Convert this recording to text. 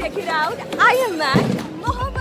Check it out. I am Mac, Mohammed.